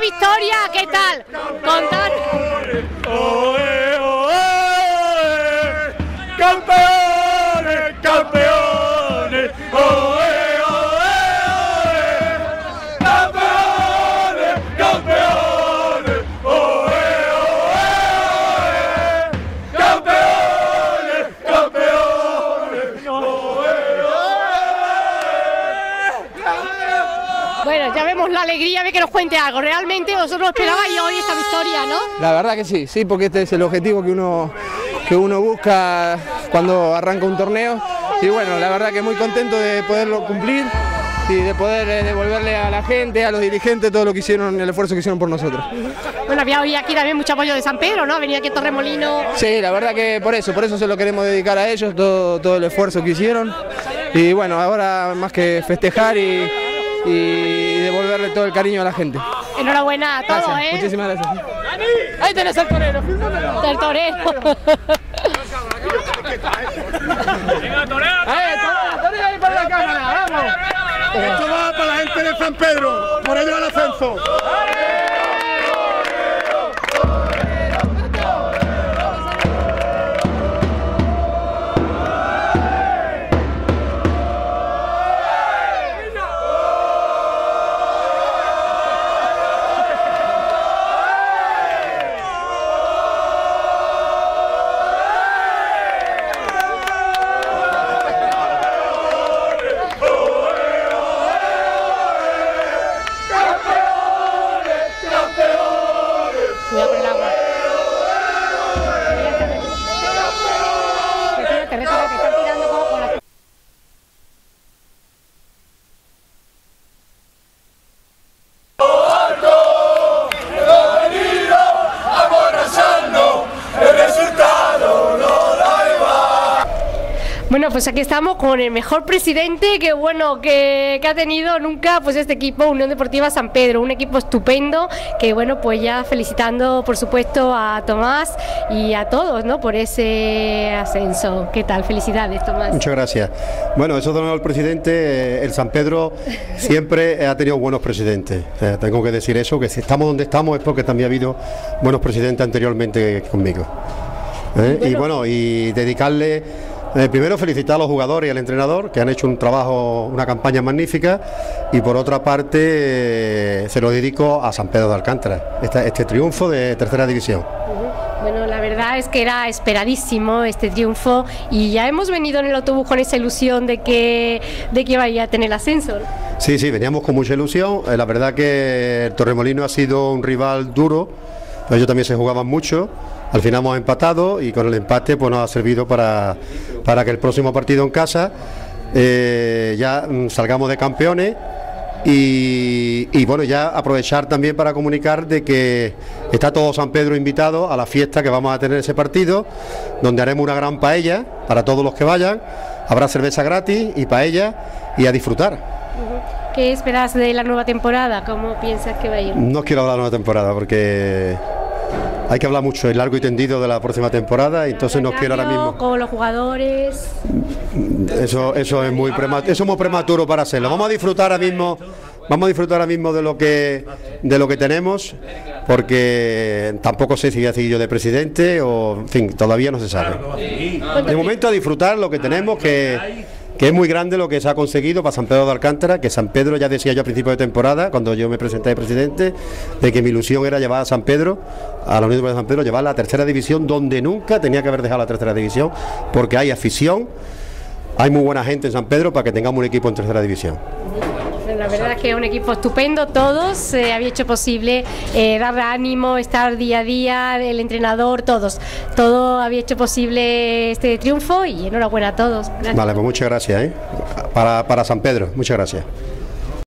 victoria, ¿qué tal? Contar. Bueno, ya vemos la alegría de que nos cuente algo. Realmente vosotros esperabais hoy esta victoria, ¿no? La verdad que sí, sí, porque este es el objetivo que uno, que uno busca cuando arranca un torneo. Y bueno, la verdad que muy contento de poderlo cumplir y de poder eh, devolverle a la gente, a los dirigentes, todo lo que hicieron, el esfuerzo que hicieron por nosotros. Bueno, había hoy aquí también mucho apoyo de San Pedro, ¿no? Venía aquí Torremolino. Sí, la verdad que por eso, por eso se lo queremos dedicar a ellos, todo, todo el esfuerzo que hicieron. Y bueno, ahora más que festejar y, y devolverle todo el cariño a la gente. Enhorabuena a todos, Gracias, ¿eh? muchísimas gracias. Ahí tenés al torero, El torero. ahí para la cámara, vamos. Esto va para la gente de San Pedro, por ello el ascenso. Están tirando como con la... Bueno, pues aquí estamos con el mejor presidente que bueno que, que ha tenido nunca pues este equipo Unión Deportiva San Pedro, un equipo estupendo que bueno pues ya felicitando por supuesto a Tomás y a todos, ¿no? Por ese ascenso. ¿Qué tal? Felicidades, Tomás. Muchas gracias. Bueno, eso donó el presidente. eh, El San Pedro siempre ha tenido buenos presidentes. Eh, tengo que decir eso, que si estamos donde estamos es porque también ha habido buenos presidentes anteriormente conmigo. ¿Eh? Y bueno, y dedicarle, eh, primero felicitar a los jugadores y al entrenador, que han hecho un trabajo, una campaña magnífica, y por otra parte eh, se lo dedico a San Pedro de Alcántara, este, este triunfo de tercera división. Bueno, la verdad es que era esperadísimo este triunfo y ya hemos venido en el autobús con esa ilusión de que, de que vaya a tener ascenso. Sí, sí, veníamos con mucha ilusión. Eh, la verdad que el Torremolino ha sido un rival duro, pero ellos también se jugaban mucho. Al final hemos empatado y con el empate pues nos ha servido para, para que el próximo partido en casa eh, ya mm, salgamos de campeones y, y, bueno, ya aprovechar también para comunicar de que está todo San Pedro invitado a la fiesta que vamos a tener ese partido, donde haremos una gran paella para todos los que vayan, habrá cerveza gratis y paella y a disfrutar. ¿Qué esperas de la nueva temporada? ¿Cómo piensas que va a ir? No quiero hablar de la nueva temporada porque hay que hablar mucho, el largo y tendido de la próxima temporada, y entonces no quiero ahora mismo. Con los jugadores. Eso, eso es muy prematuro, eso es muy prematuro para hacerlo. Vamos a disfrutar ahora mismo, vamos a disfrutar ahora mismo de lo que de lo que tenemos, porque tampoco sé si voy a seguir yo de presidente o en fin, todavía no se sabe. De momento a disfrutar lo que tenemos que que es muy grande lo que se ha conseguido para San Pedro de Alcántara, que San Pedro ya decía yo a principio de temporada, cuando yo me presenté de presidente, de que mi ilusión era llevar a San Pedro, a la Unión de San Pedro, llevar a la tercera división, donde nunca tenía que haber dejado la tercera división, porque hay afición, hay muy buena gente en San Pedro para que tengamos un equipo en tercera división. La verdad es que es un equipo estupendo, todos eh, había hecho posible eh, darle ánimo, estar día a día, el entrenador, todos. Todo había hecho posible este triunfo y enhorabuena a todos. Gracias. Vale, pues muchas gracias, ¿eh? Para, para San Pedro, muchas gracias.